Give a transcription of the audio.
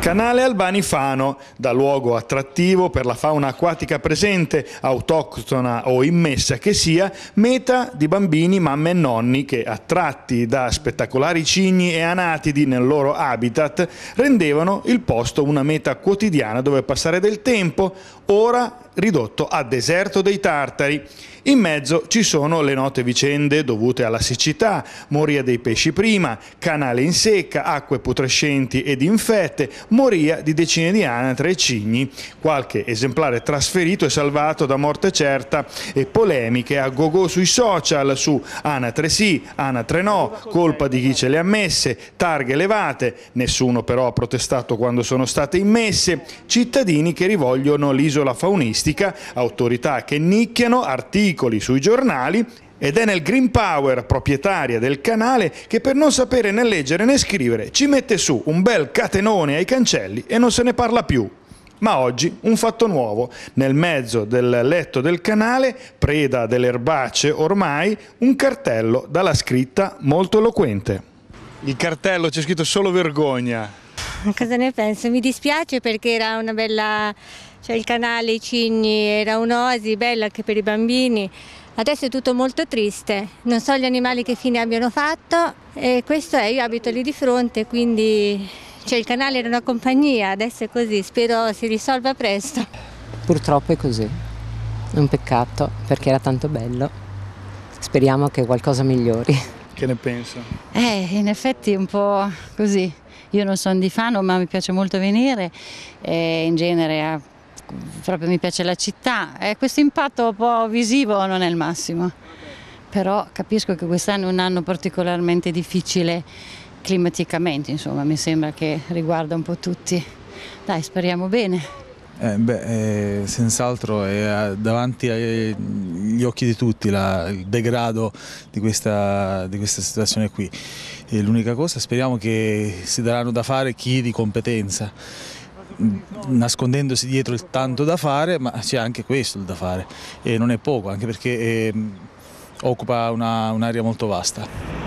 Canale Albani Fano, da luogo attrattivo per la fauna acquatica presente, autoctona o immessa che sia, meta di bambini, mamme e nonni che, attratti da spettacolari cigni e anatidi nel loro habitat, rendevano il posto una meta quotidiana dove passare del tempo, ora ridotto a deserto dei tartari. In mezzo ci sono le note vicende dovute alla siccità, moria dei pesci prima, canale in secca, acque putrescenti ed infette, moria di decine di anatre e cigni, qualche esemplare trasferito e salvato da morte certa e polemiche a gogo sui social su anatre sì, anatre no, colpa di chi ce le ha messe, targhe elevate, nessuno però ha protestato quando sono state immesse, cittadini che rivogliono l'isola faunistica, autorità che nicchiano, articoli sui giornali ed è nel Green Power, proprietaria del canale, che per non sapere né leggere né scrivere ci mette su un bel catenone ai cancelli e non se ne parla più. Ma oggi un fatto nuovo. Nel mezzo del letto del canale, preda delle erbacce ormai, un cartello dalla scritta molto eloquente. Il cartello c'è scritto solo vergogna. Cosa ne penso? Mi dispiace perché era una bella cioè il canale, i cigni, era un'oasi bella anche per i bambini. Adesso è tutto molto triste, non so gli animali che fine abbiano fatto e questo è, io abito lì di fronte, quindi cioè, il canale era una compagnia, adesso è così, spero si risolva presto. Purtroppo è così, è un peccato perché era tanto bello, speriamo che qualcosa migliori. Che ne pensa? Eh, in effetti è un po' così. Io non sono di Fano ma mi piace molto venire e in genere proprio mi piace la città e questo impatto un po' visivo non è il massimo, però capisco che quest'anno è un anno particolarmente difficile climaticamente, insomma mi sembra che riguarda un po' tutti. Dai, speriamo bene. Eh, beh, eh, senz'altro è davanti agli occhi di tutti la, il degrado di questa, di questa situazione qui. L'unica cosa, speriamo che si daranno da fare chi di competenza nascondendosi dietro il tanto da fare, ma c'è anche questo da fare e non è poco, anche perché eh, occupa un'area molto vasta.